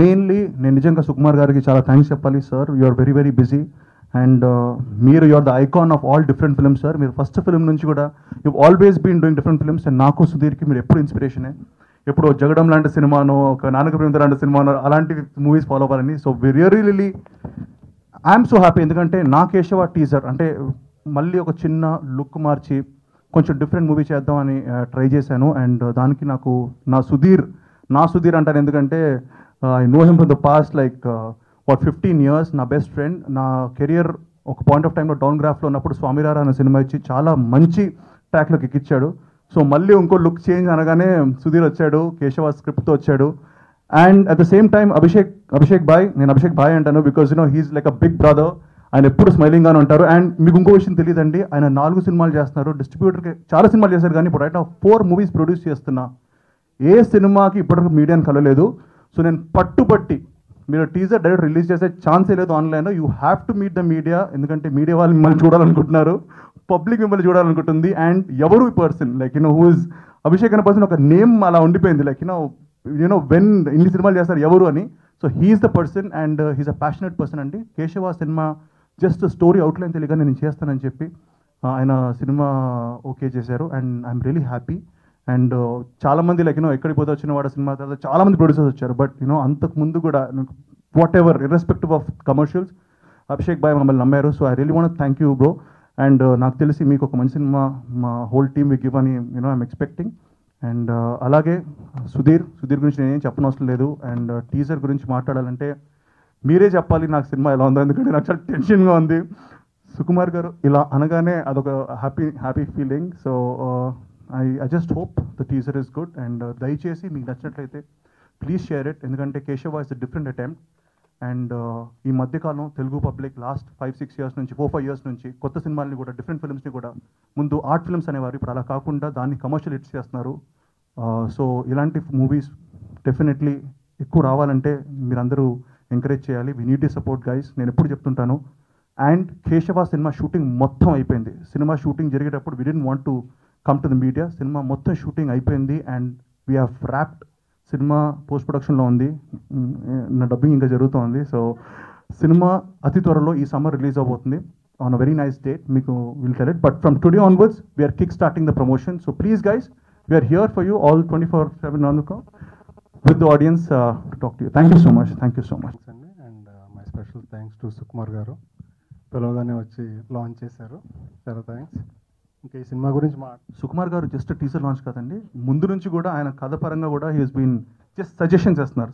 Mainly నేను నిజంగా సుకుమార్ గారికి చాలా థ్యాంక్స్ చెప్పాలి sir you are very very busy and మీరు you are the icon of all different films sir మీరు ఫస్ట్ ఫిల్మ్ నుంచి కూడా you always been doing different films and నాకు సుధీర్కి మీరు ఎప్పుడు ఇన్స్పిరేషనే ఎప్పుడు జగడం లాంటి సినిమానో ఒక నానక ప్రేమిత లాంటి సినిమానో అలాంటి మూవీస్ ఫాలో అవ్వాలని. So really I'm so happy ఎందుకంటే నా కేశవ టీజర్ అంటే మళ్ళీ ఒక చిన్న లుక్ మార్చి కొంచెం డిఫరెంట్ మూవీ చేద్దామని uh, ట్రై చేశాను. అండ్ uh, దానికి నాకు నా సుధీర్ నా సుధీర్ అంటాను ఎందుకంటే I know him from the past like what fifteen years నా బెస్ట్ ఫ్రెండ్ నా కెరియర్ ఒక పాయింట్ ఆఫ్ టైంలో డౌన్ గ్రాఫ్లో ఉన్నప్పుడు స్వామిరారా అనే సినిమా ఇచ్చి చాలా మంచి ట్రాక్లోకి ఎక్కిచ్చాడు. సో మళ్ళీ ఇంకో లుక్ చేంజ్ అనగానే సుధీర్ వచ్చాడు కేశవ స్క్రిప్ట్తో వచ్చాడు. And at the same time Abhishek Abhishek bye నేను అభిషేక్ బాయ్ అంటాను because you know he's like a big brother ఆయన ఎప్పుడు స్మైలింగ్గానే ఉంటారు. అండ్ మీకు ఇంకో విషయం తెలియదండి ఆయన నాలుగు సినిమాలు చేస్తున్నారు. డిస్ట్రిబ్యూటర్కి చాలా సినిమాలు చేశారు కానీ ఇప్పుడు రైట్ ఫోర్ మూవీస్ ప్రొడ్యూస్ చేస్తున్నా. ఏ సినిమాకి ఇప్పటివరకు మీడియాని కలలేదు. సో నేను పట్టుబట్టి మీరు టీజర్ డైరెక్ట్ రిలీజ్ చేసే ఛాన్సే లేదు online you have to meet the media ఎందుకంటే మీడియా వాళ్ళు మిమ్మల్ని చూడాలనుకుంటున్నారు. పబ్లిక్ మిమ్మల్ని చూడాలనుకుంటుంది. అండ్ ఎవరు person like you know who is Abhishek అనే పర్సన్ ఒక నేమ్ అలా ఉండిపోయింది. లైక్ యూనో యూనో వెన్ ఇన్ని సినిమాలు చేస్తారు ఎవరు అని. So he's the person and he's a passionate person అండి. కేశవ సినిమా జస్ట్ స్టోరీ అవుట్లైన్ తెలియక నేను చేస్తానని చెప్పి uh, ఆయన సినిమా ఓకే చేశారు. And I'm really happy and చాలామంది లైక్ యూనో ఎక్కడికి పోతే వచ్చిన వాడు సినిమా తర్వాత చాలా మంది ప్రొడ్యూసర్స్ వచ్చారు. బట్ యూనో అంతకు ముందు కూడా whatever irrespective of commercials Abhishek bye మమ్మల్ని నమ్మారు. So I really want thank you bro and నాకు తెలిసి మీకు ఒక మంచి సినిమా మా హోల్ టీమ్ వి గివ్ అని you know I'm expecting and అలాగే సుధీర్ సుధీర్ గురించి నేనేం చెప్పనవసరం లేదు. అండ్ టీజర్ uh, గురించి మాట్లాడాలంటే మీరే చెప్పాలి నాకు సినిమా ఎలా ఉందో. ఎందుకంటే నాకు చాలా టెన్షన్గా ఉంది. సుకుమార్ గారు ఇలా అనగానే అదొక happy happy feeling so I I just hope the teaser is good and దయచేసి మీకు నచ్చినట్లయితే ప్లీజ్ షేర్ ఇట్ ఎందుకంటే Keshava is different attempt and ఈ మధ్యకాలం Telugu public last five six years నుంచి ఫోర్ ఫైవ్ ఇయర్స్ నుంచి కొత్త సినిమాల్ని కూడా డిఫరెంట్ ఫిల్మ్స్ని కూడా ముందు ఆర్ట్ ఫిల్మ్స్ అనేవారు. ఇప్పుడు అలా కాకుండా దాన్ని కమర్షియల్ హిట్స్ చేస్తున్నారు. Uh, సో ఇలాంటి మూవీస్ డెఫినెట్లీ ఎక్కువ రావాలంటే మీరందరూ ఎంకరేజ్ చేయాలి. వీ నీడ్ సపోర్ట్ గైస్ నేను ఎప్పుడు చెప్తుంటాను. అండ్ కేశవ సినిమా షూటింగ్ మొత్తం అయిపోయింది. సినిమా షూటింగ్ జరిగేటప్పుడు we didn't want to come to the media cinema మొత్తం షూటింగ్ అయిపోయింది and we have wrapped cinema post ప్రొడక్షన్లో ఉంది. నా డబ్బింగ్ ఇంకా జరుగుతోంది. సో సినిమా అతి త్వరలో ఈ సమ్మర్ రిలీజ్ అవబోతుంది on a very nice date మీకు will tell it but from today onwards we're kick starting the promotion so please guys we're here for you all twenty four seven అందుకో with the audience to talk to you thank you so much thank you so much అండి and my special thanks to Sukumar గారు. పిలవగానే వచ్చి launch చేశారు. చాలా thanks ఇంకా ఈ cinema గురించి మా సుకుమార్ గారు జస్ట్ టీజర్ లాంచ్ కాదండి. ముందు నుంచి కూడా ఆయన కథ పరంగా కూడా హీస్ బీన్ జస్ట్ సజెషన్ చేస్తున్నారు.